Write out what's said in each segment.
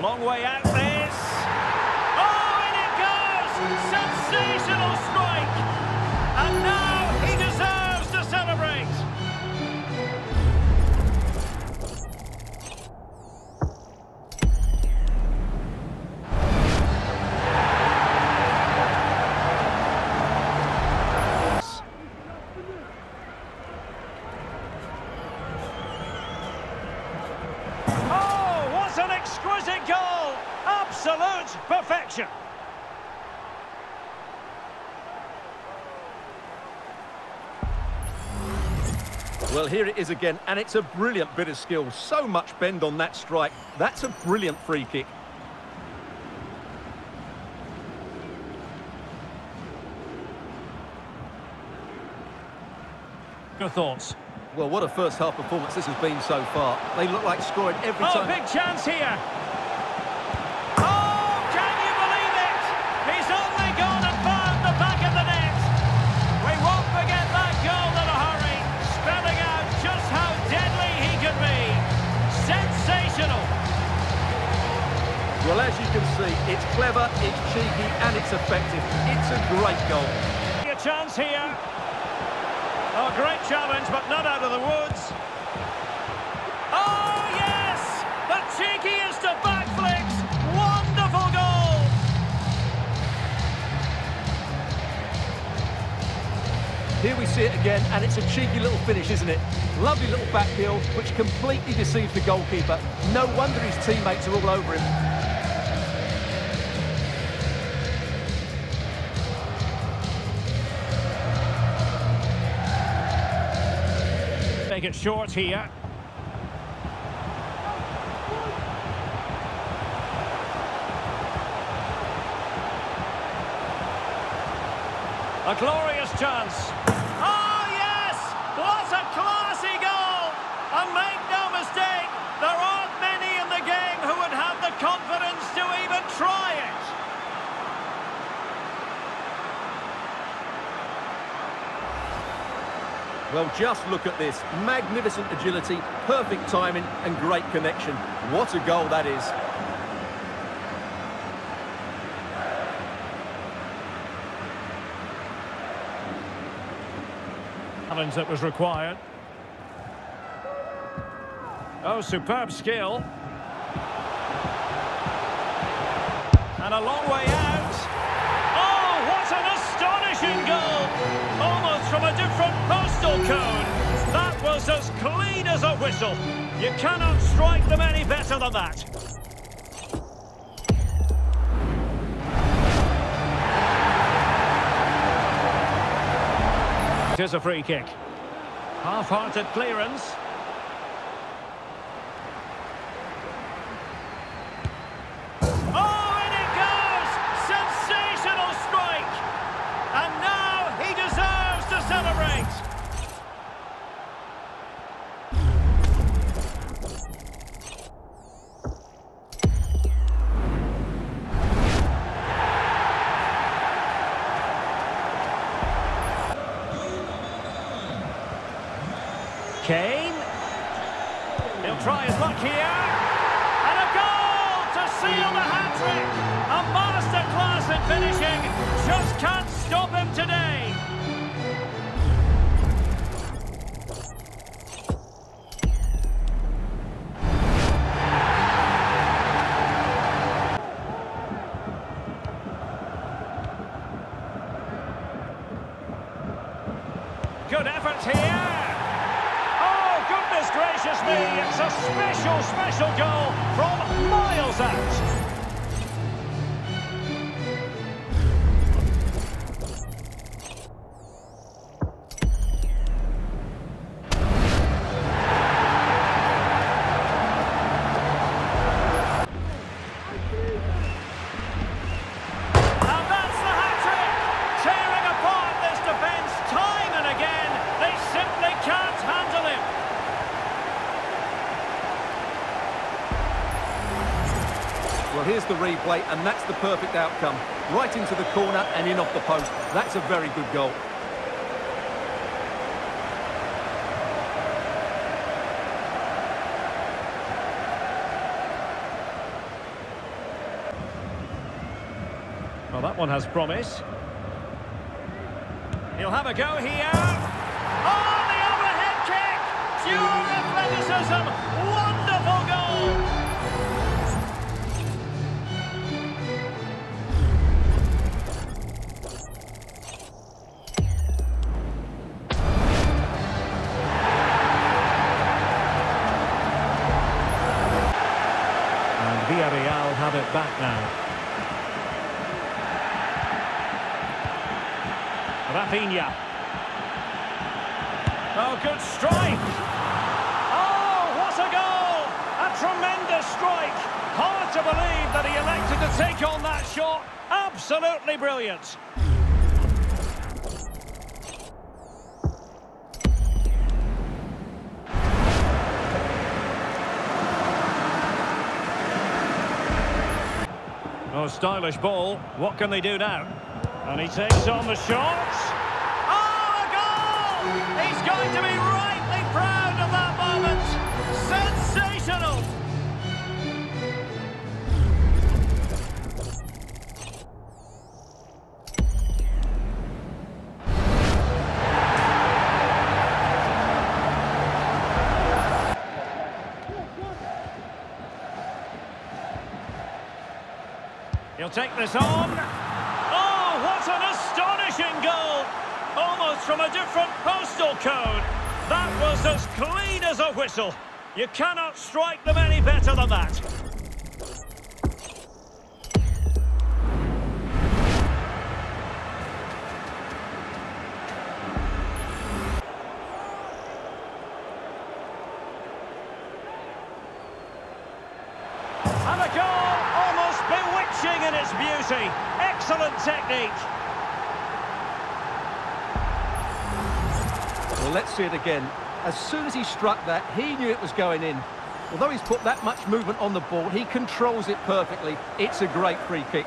Long way out this. Oh, in it goes! Sensational strike! And now Absolute perfection. Well, here it is again, and it's a brilliant bit of skill. So much bend on that strike. That's a brilliant free kick. Your thoughts? Well, what a first half performance this has been so far. They look like scoring every Oh, time. big chance here. Can see, it's clever, it's cheeky, and it's effective. It's a great goal. A chance here. Oh, great challenge, but not out of the woods. Oh, yes! The cheekiest of backflips. Wonderful goal. Here we see it again, and it's a cheeky little finish, isn't it? Lovely little back heel, which completely deceives the goalkeeper. No wonder his teammates are all over him. Make it short here. A glorious chance. Oh, yes! What a classy goal! And make no mistake, there aren't many in the game who would have the confidence to even try it. Well, just look at this. Magnificent agility, perfect timing, and great connection. What a goal that is. Challenge that was required. Oh, superb skill. And a long way out. Whistle. You cannot strike them any better than that. It is a free kick. Half-hearted clearance. Well, here's the replay, and that's the perfect outcome. Right into the corner and in off the post. That's a very good goal. Well, that one has promise. He'll have a go here. Rafinha. Oh, good strike. Oh, what a goal! A tremendous strike. Hard to believe that he elected to take on that shot. Absolutely brilliant. Oh, stylish ball. What can they do now? And he takes on the shots. Going to be rightly proud of that moment. Sensational! He'll take this on. Oh, what an astonishing goal! Almost from a different postal code. That was as clean as a whistle. You cannot strike them any better than that. And a goal almost bewitching in its beauty. Excellent technique. Well, let's see it again. As soon as he struck that, he knew it was going in. Although he's put that much movement on the ball, he controls it perfectly. It's a great free kick.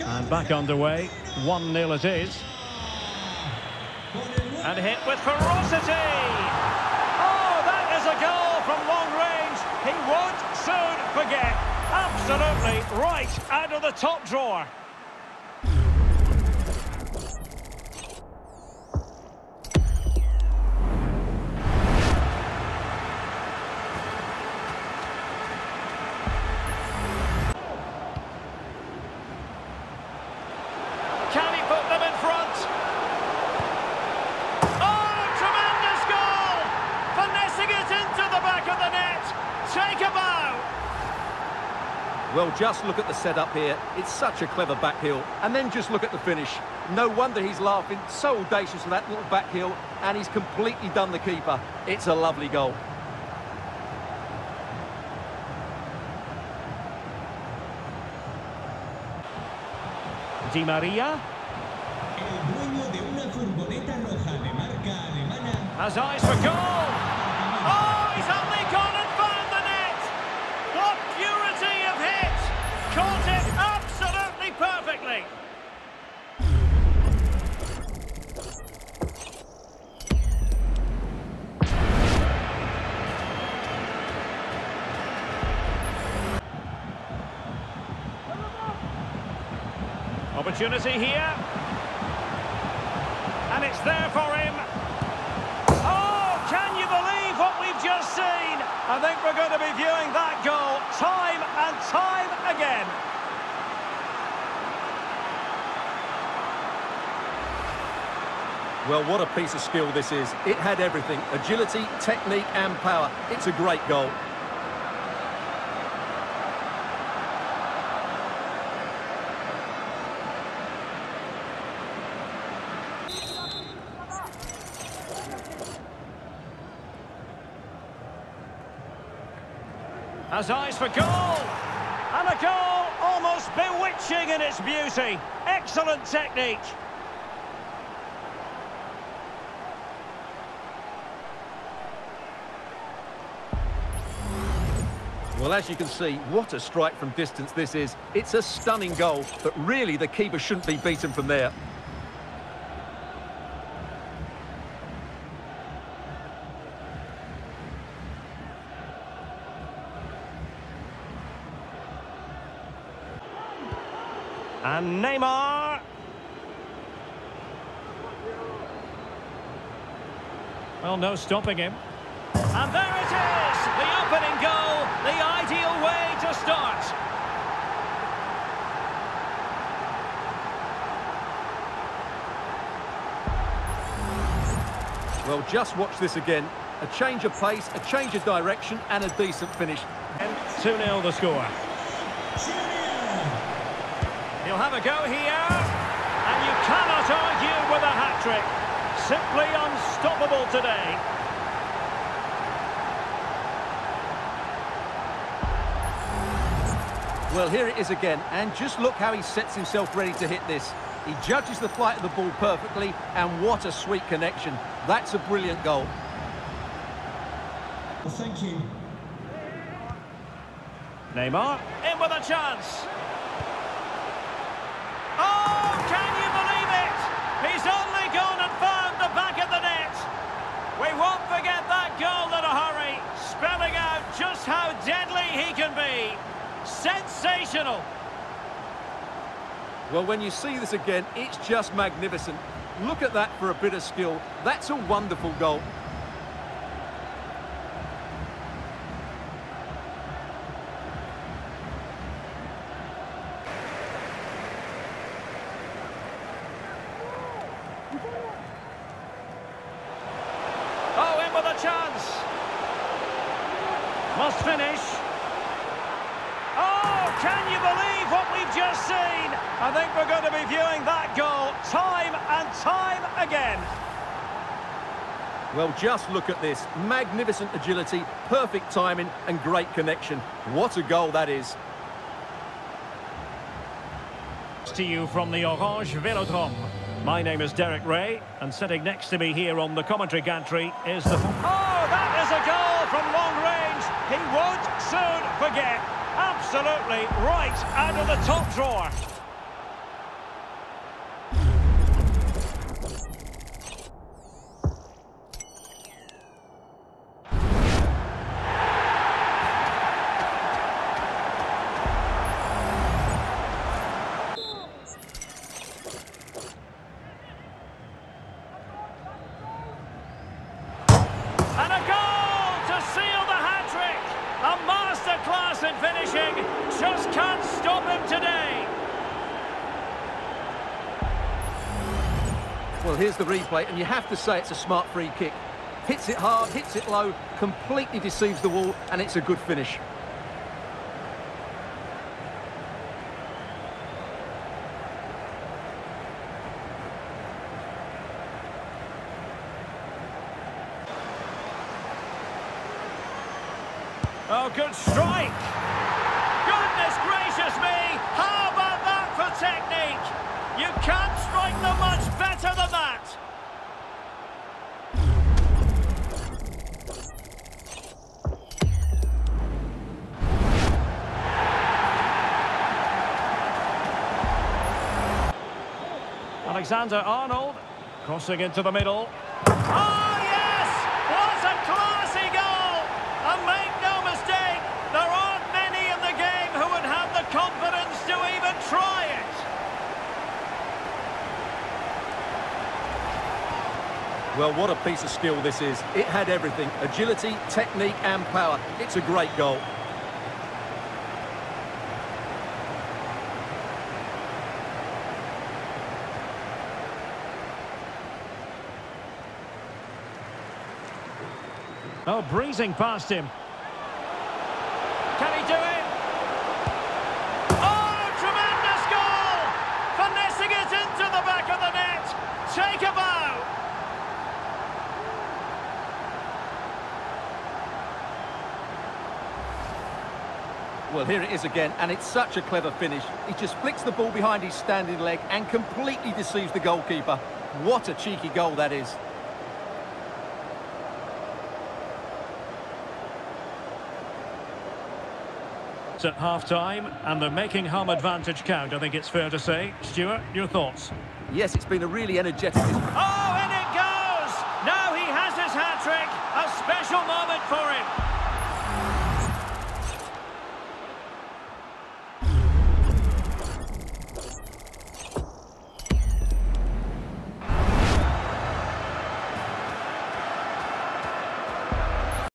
And back underway. 1-0 it is. And hit with ferocity. Oh, that is a goal from long range. He won't soon forget. Absolutely right out of the top drawer. Well, just look at the setup here. It's such a clever back heel. And then just look at the finish. No wonder he's laughing. So audacious with that little back heel. And he's completely done the keeper. It's a lovely goal. Di Maria El dueño de una furgoneta roja de marca alemana has eyes for goal. Opportunity here. And it's there for him. Oh, can you believe what we've just seen? I think we're going to be viewing that goal time and time again. Well, what a piece of skill this is. It had everything. Agility, technique and power. It's a great goal. Has eyes for goal. And a goal almost bewitching in its beauty. Excellent technique. Well, as you can see, what a strike from distance this is. It's a stunning goal, but really the keeper shouldn't be beaten from there. And Neymar. Well, no stopping him. And there it is! The opening goal, the ideal way to start. Well, just watch this again. A change of pace, a change of direction, and a decent finish. And 2-0 the score. He'll have a go here. And you cannot argue with a hat-trick. Simply unstoppable today. Well, here it is again, and just look how he sets himself ready to hit this. He judges the flight of the ball perfectly, and what a sweet connection. That's a brilliant goal. Thank you. Neymar, in with a chance. Oh, can you believe it? He's only gone and found the back of the net. We won't forget that goal in a hurry, spelling out just how deadly he can be. Sensational. Well, when you see this again, it's just magnificent. Look at that for a bit of skill. That's a wonderful goal. Oh, in with a chance. Must finish. Oh, can you believe what we've just seen? I think we're going to be viewing that goal time and time again. Well, just look at this. Magnificent agility, perfect timing, and great connection. What a goal that is. To you from the Orange Velodrome. My name is Derek Ray, and sitting next to me here on the commentary gantry is the... Oh, that is a goal from long range. He won't soon forget. Absolutely right out of the top drawer. Well, here's the replay, and you have to say it's a smart free kick. Hits it hard, hits it low, completely deceives the wall, and it's a good finish. Alexander Arnold crossing into the middle. Oh, yes! What a classy goal! And make no mistake, there aren't many in the game who would have the confidence to even try it. Well, what a piece of skill this is. It had everything, agility, technique, and power. It's a great goal. Oh, breezing past him. Can he do it? Oh, tremendous goal! Finessing it into the back of the net. Take a bow. Well, here it is again, and it's such a clever finish. He just flicks the ball behind his standing leg and completely deceives the goalkeeper. What a cheeky goal that is. It's at half-time, and they're making home advantage count, I think it's fair to say. Stewart, your thoughts? Yes, it's been a really energetic... Oh,